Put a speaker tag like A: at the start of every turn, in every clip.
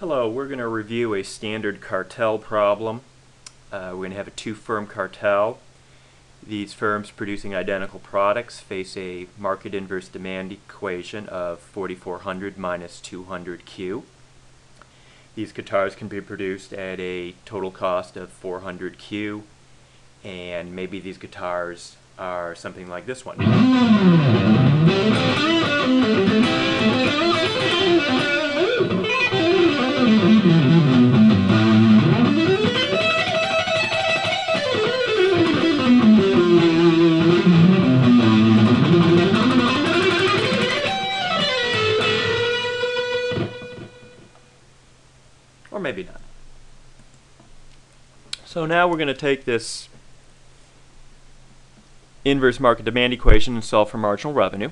A: Hello, we're going to review a standard cartel problem. Uh, we're going to have a two-firm cartel. These firms producing identical products face a market inverse demand equation of 4400 minus 200Q. These guitars can be produced at a total cost of 400Q and maybe these guitars are something like this one. Or maybe not. So now we're going to take this inverse market demand equation and solve for marginal revenue.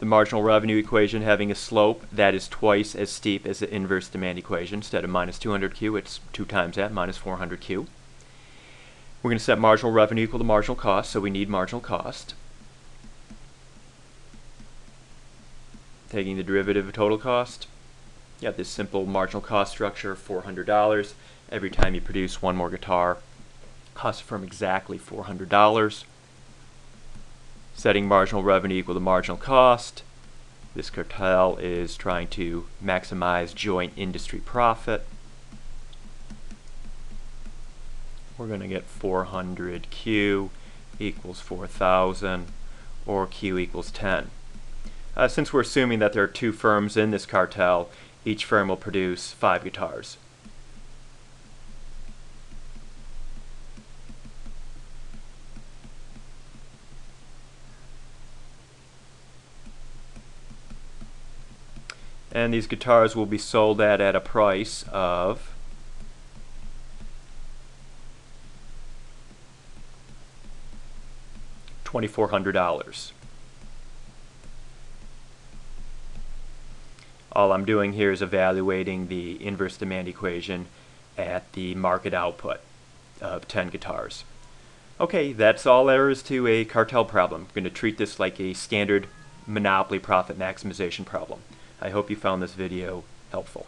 A: The marginal revenue equation having a slope that is twice as steep as the inverse demand equation. Instead of minus 200q, it's 2 times that, minus 400q. We're going to set marginal revenue equal to marginal cost, so we need marginal cost. Taking the derivative of total cost, you have this simple marginal cost structure, $400. Every time you produce one more guitar, costs the firm exactly $400. Setting marginal revenue equal to marginal cost. This cartel is trying to maximize joint industry profit. We're going to get 400Q equals 4,000 or Q equals 10. Uh, since we're assuming that there are two firms in this cartel, each firm will produce five guitars. And these guitars will be sold at at a price of $2,400. All I'm doing here is evaluating the inverse demand equation at the market output of 10 guitars. Okay, that's all there is to a cartel problem. I'm going to treat this like a standard monopoly profit maximization problem. I hope you found this video helpful.